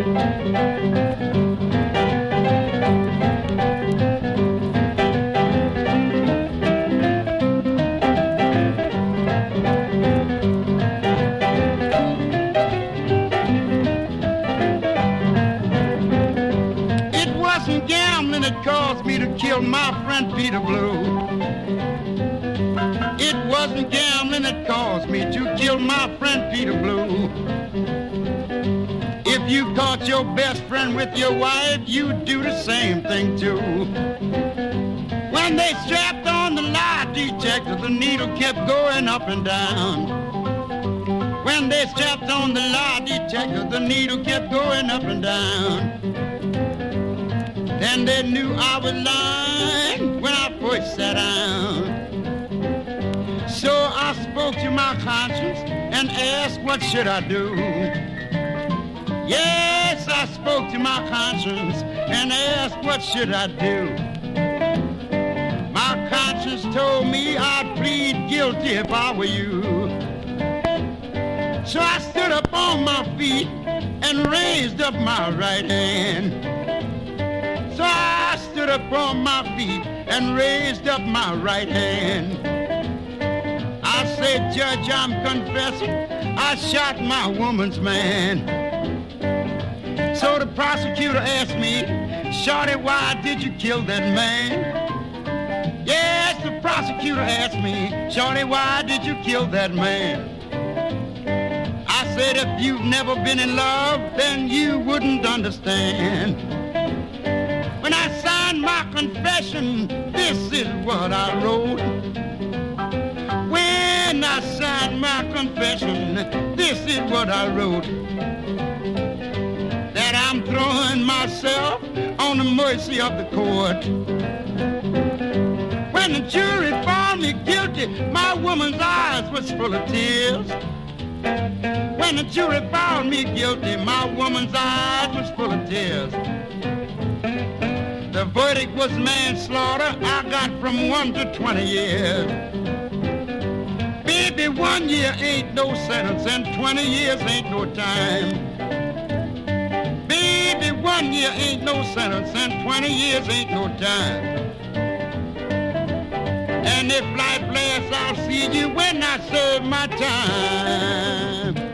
It wasn't gambling that caused me to kill my friend Peter Blue It wasn't down land that caused me you killed my friend Peter Blue. You caught your best friend with your wife, you'd do the same thing too. When they strapped on the lie detector, the needle kept going up and down. When they strapped on the lie detector, the needle kept going up and down. Then they knew I was lying when I first sat down. So I spoke to my conscience and asked, what should I do? Yes, I spoke to my conscience and asked, what should I do? My conscience told me I'd plead guilty if I were you. So I stood up on my feet and raised up my right hand. So I stood up on my feet and raised up my right hand. I said, Judge, I'm confessing, I shot my woman's man. So the prosecutor asked me, Shorty, why did you kill that man? Yes, the prosecutor asked me, Shorty, why did you kill that man? I said, if you've never been in love, then you wouldn't understand. When I signed my confession, this is what I wrote. When I signed my confession, this is what I wrote. Myself on the mercy of the court. When the jury found me guilty, my woman's eyes was full of tears. When the jury found me guilty, my woman's eyes was full of tears. The verdict was manslaughter. I got from one to 20 years. Baby, one year ain't no sentence and 20 years ain't no time. One year ain't no sentence and 20 years ain't no time. And if life lasts, I'll see you when I serve my time.